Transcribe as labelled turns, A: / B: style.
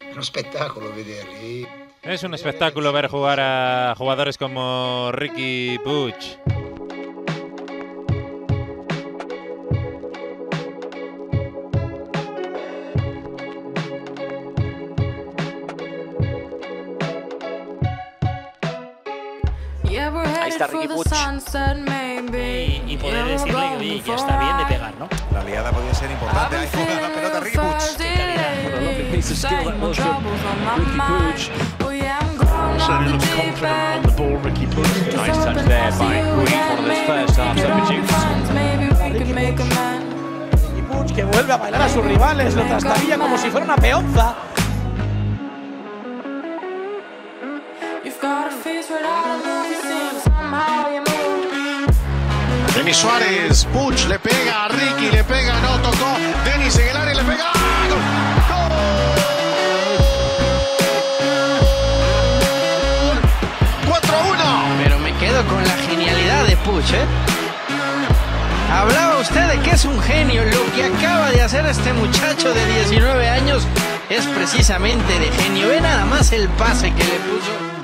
A: È uno spettacolo vederli.
B: Es un espectáculo ver jugar a jugadores como Ricky Puig.
C: Ahí está Ricky Puig.
D: y, y poder decirle que está bien de pegar, ¿no?
E: La liada podía ser importante. Ahí juega la pelota Ricky Puig.
D: Qué calidad.
F: Certainly looks confident on the ball, Ricky Puig.
G: Nice touch there by Puig, one of those first half substitutes.
H: Y Puig que vuelve a bailar a sus rivales, lo trastabilla como si fuera una peonza.
E: Denis Suárez, Puig le pega a Ricky, le pega, no tocó.
C: Puch, ¿eh? Hablaba usted de que es un genio. Lo que acaba de hacer este muchacho de 19 años es precisamente de genio. Ve nada más el pase que le puso.